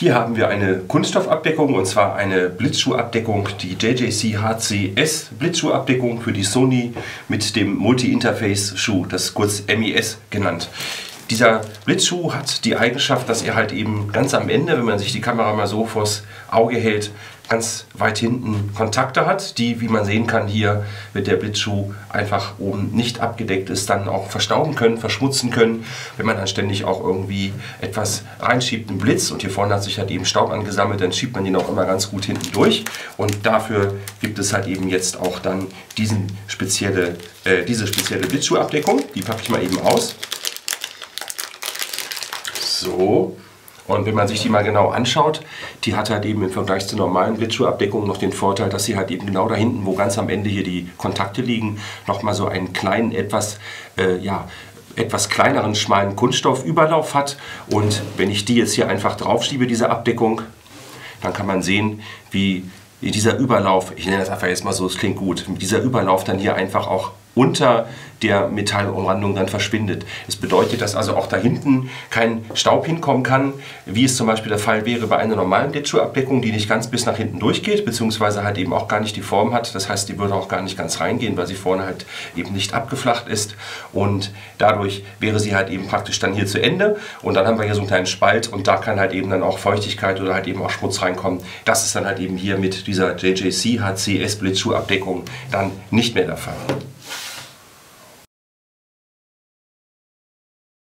Hier haben wir eine Kunststoffabdeckung und zwar eine Blitzschuhabdeckung, die JJC HCS Blitzschuhabdeckung für die Sony mit dem Multi-Interface-Schuh, das kurz MES genannt. Dieser Blitzschuh hat die Eigenschaft, dass er halt eben ganz am Ende, wenn man sich die Kamera mal so vors Auge hält, ganz weit hinten Kontakte hat, die, wie man sehen kann hier, mit der Blitzschuh einfach oben nicht abgedeckt ist, dann auch verstauben können, verschmutzen können. Wenn man dann ständig auch irgendwie etwas reinschiebt, einen Blitz und hier vorne hat sich halt eben Staub angesammelt, dann schiebt man den auch immer ganz gut hinten durch und dafür gibt es halt eben jetzt auch dann diesen spezielle, äh, diese spezielle Blitzschuhabdeckung. Die packe ich mal eben aus. So. Und wenn man sich die mal genau anschaut, die hat halt eben im Vergleich zur normalen Blitzschuhabdeckung noch den Vorteil, dass sie halt eben genau da hinten, wo ganz am Ende hier die Kontakte liegen, nochmal so einen kleinen, etwas, äh, ja, etwas kleineren, schmalen Kunststoffüberlauf hat. Und wenn ich die jetzt hier einfach draufschiebe, diese Abdeckung, dann kann man sehen, wie dieser Überlauf, ich nenne das einfach jetzt mal so, es klingt gut, dieser Überlauf dann hier einfach auch unter der Metallumrandung dann verschwindet. Das bedeutet, dass also auch da hinten kein Staub hinkommen kann, wie es zum Beispiel der Fall wäre bei einer normalen Blitzschuhabdeckung, die nicht ganz bis nach hinten durchgeht, beziehungsweise halt eben auch gar nicht die Form hat. Das heißt, die würde auch gar nicht ganz reingehen, weil sie vorne halt eben nicht abgeflacht ist. Und dadurch wäre sie halt eben praktisch dann hier zu Ende. Und dann haben wir hier so einen kleinen Spalt und da kann halt eben dann auch Feuchtigkeit oder halt eben auch Schmutz reinkommen. Das ist dann halt eben hier mit dieser JJC HCS Blitzschuhabdeckung dann nicht mehr der Fall.